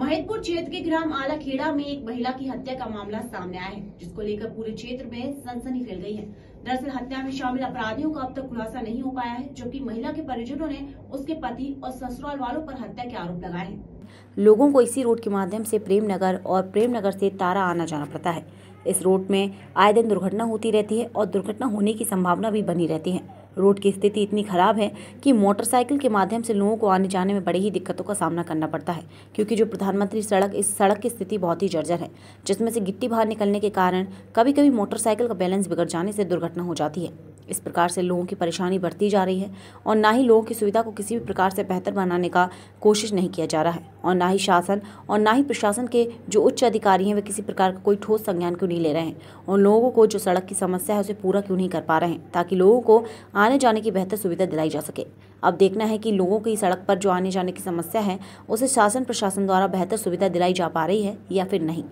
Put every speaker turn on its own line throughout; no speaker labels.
महिदपुर क्षेत्र के ग्राम आलाखेड़ा में एक महिला की हत्या का मामला सामने आया है, जिसको लेकर पूरे क्षेत्र में सनसनी फैल गई है। दरअसल हत्या में शामिल अपराधियों का अब तक खुलासा नहीं हो पाया है, जबकि महिला के परिजनों ने उसके पति और ससुराल वालों पर हत्या के आरोप लगाए हैं।
लोगों को इसी रोड के माध्यम से प्रेमनगर और प्रेमनगर से तारा आना जाना पड़ता है। इस रोड में आए दिन दुर्घटना होती रहती है और दुर्घटना होने की संभावना भी बनी रहती है। रोड की स्थिति इतनी खराब है कि मोटरसाइकिल के माध्यम से लोगों को आने जाने में बड़ी ही दिक्कतों का सामना करना पड़ता है, क्योंकि जो प्रधानमंत्री सड़क, इस सड़क की स्थिति बहुत ही जर्जर है, जिसमें से गिट्टी बाहर निकलने के कारण कभी कभी मोटरसाइकिल का बैलेंस बिगड़ जाने से दुर्घटना हो जाती है। इस प्रकार से लोगों की परेशानी बढ़ती जा रही है और ना ही लोगों की सुविधा को किसी भी प्रकार से बेहतर बनाने का कोशिश नहीं किया जा रहा है और ना ही शासन और ना ही प्रशासन के जो उच्च अधिकारी हैं, वे किसी प्रकार का कोई ठोस संज्ञान क्यों नहीं ले रहे हैं? और लोगों को जो सड़क की समस्या है, उसे पूरा क्यों नहीं कर पा रहे हैं? ताकि लोगों को आने जाने की बेहतर सुविधा दिलाई जा सके। अब देखना है कि लोगों की सड़क पर जो आने जाने की समस्या है, उसे शासन प्रशासन द्वारा बेहतर सुविधा दिलाई जा पा रही है या फिर नहीं?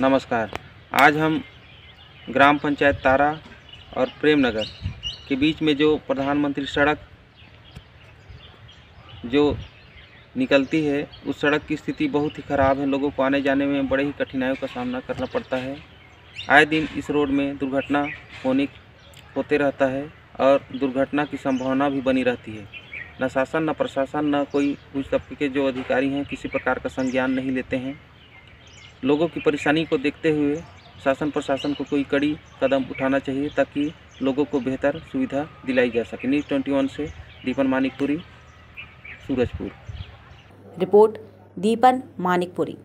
नमस्कार। आज हम ग्राम पंचायत तारा और प्रेमनगर के बीच में जो प्रधानमंत्री सड़क जो निकलती है, उस सड़क की स्थिति बहुत ही ख़राब है। लोगों को आने जाने में बड़े ही कठिनाइयों का सामना करना पड़ता है। आए दिन इस रोड में दुर्घटना होने होते रहता है और दुर्घटना की संभावना भी बनी रहती है। न शासन, न प्रशासन, न कोई उस तबके के जो अधिकारी हैं, किसी प्रकार का संज्ञान नहीं लेते हैं। लोगों की परेशानी को देखते हुए शासन, प्रशासन को कोई कड़ी कदम उठाना चाहिए, ताकि लोगों को बेहतर सुविधा दिलाई जा सके। न्यूज़ ट्वेंटी वन से दीपन मानिकपुरी, सूरजपुर।
रिपोर्ट दीपन मानिकपुरी।